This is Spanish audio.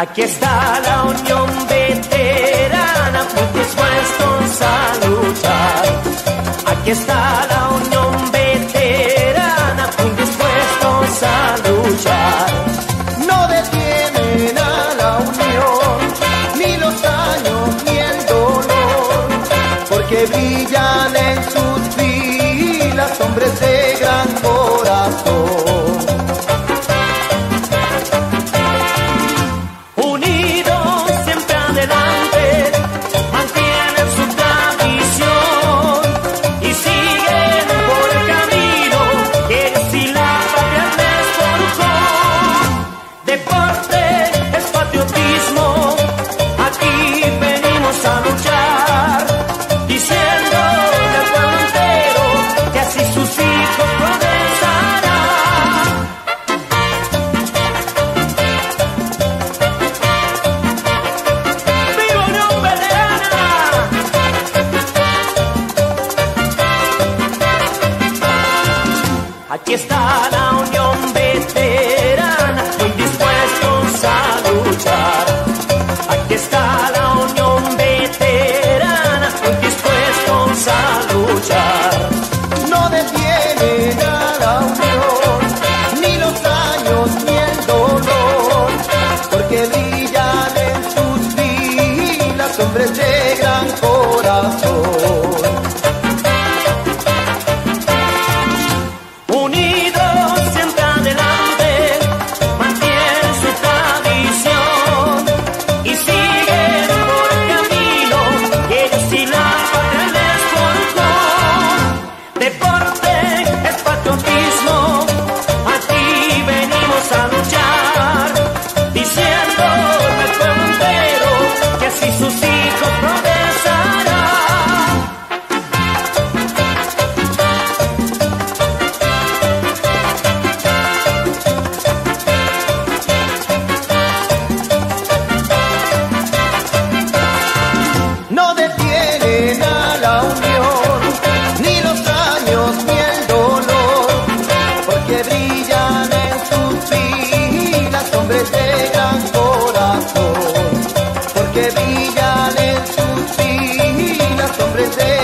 Aquí está la unión veterana, muy dispuesto a luchar. Aquí está la unión veterana, muy dispuestos a luchar. No detienen a la unión, ni los años ni el dolor, porque brillan en sus filas hombres de gran corazón. Aquí está la unión veterana, muy dispuestos a luchar. aprender.